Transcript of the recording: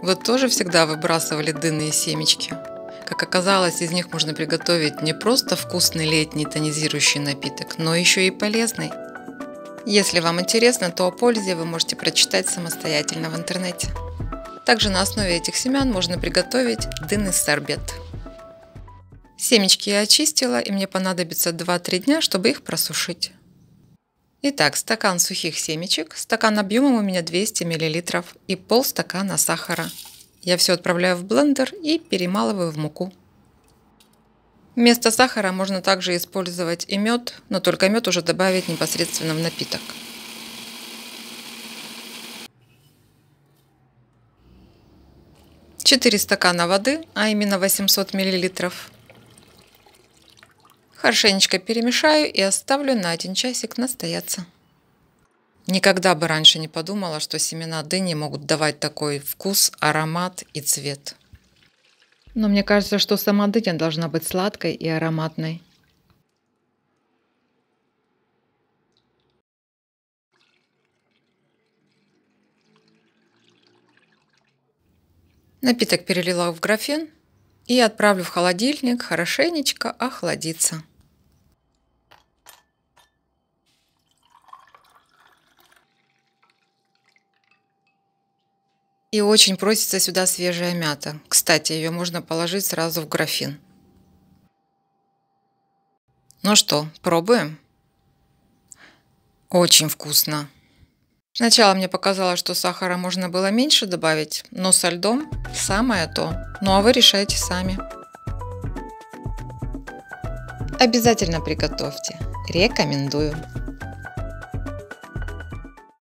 Вы тоже всегда выбрасывали дынные семечки? Как оказалось, из них можно приготовить не просто вкусный летний тонизирующий напиток, но еще и полезный. Если вам интересно, то о пользе вы можете прочитать самостоятельно в интернете. Также на основе этих семян можно приготовить дынный сорбет. Семечки я очистила, и мне понадобится 2-3 дня, чтобы их просушить. Итак, стакан сухих семечек, стакан объемом у меня 200 мл и полстакана сахара. Я все отправляю в блендер и перемалываю в муку. Вместо сахара можно также использовать и мед, но только мед уже добавить непосредственно в напиток. Четыре стакана воды, а именно 800 миллилитров. Хорошенечко перемешаю и оставлю на один часик настояться. Никогда бы раньше не подумала, что семена дыни могут давать такой вкус, аромат и цвет. Но мне кажется, что сама дыня должна быть сладкой и ароматной. Напиток перелила в графин и отправлю в холодильник хорошенечко охладиться. И очень просится сюда свежая мята. Кстати, ее можно положить сразу в графин. Ну что, пробуем? Очень вкусно. Сначала мне показалось, что сахара можно было меньше добавить, но со льдом самое то. Ну а вы решайте сами. Обязательно приготовьте. Рекомендую.